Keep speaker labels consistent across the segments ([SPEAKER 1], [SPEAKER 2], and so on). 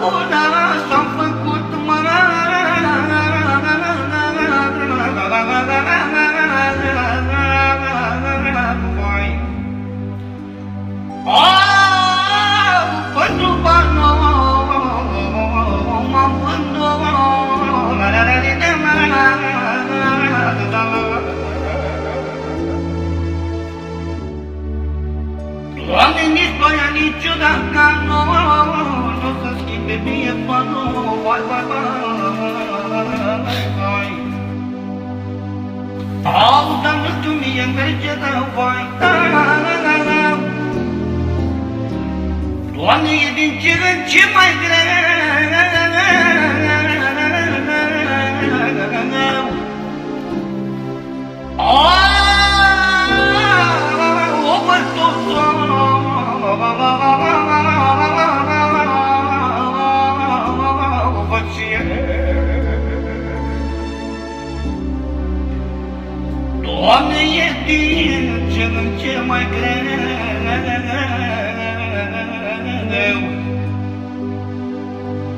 [SPEAKER 1] Doamne, ploaia, nici dacă nu o să schimbe mie părul, vai, vai, vai, vai. Au, dar nu știu mie merge rău, vai, da, da, da, da. Doamne, e din ce în ce mai greu. Din ce în ce mai greu.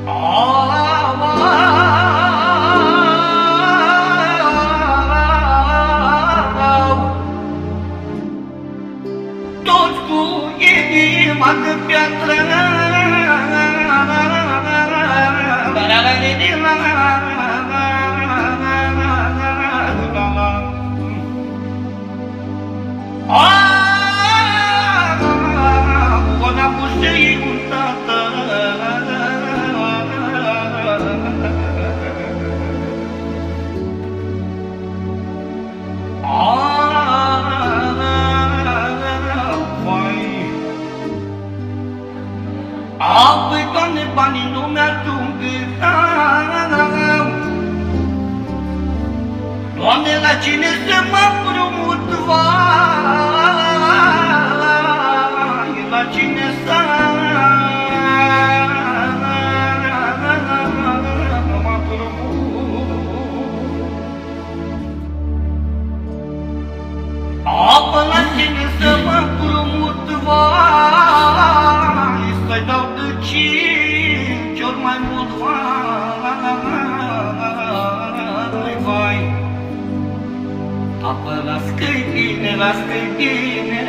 [SPEAKER 1] Au, toți cu inima de piatră. Apoi, Doamne, banii nu mi-ajung Doamne, la cine să mă împrumut, Apă la cine să mă împrumut, vai, Să-i dau de cinci ori mai mult, vai, vai. Apă la scăine, la scăine,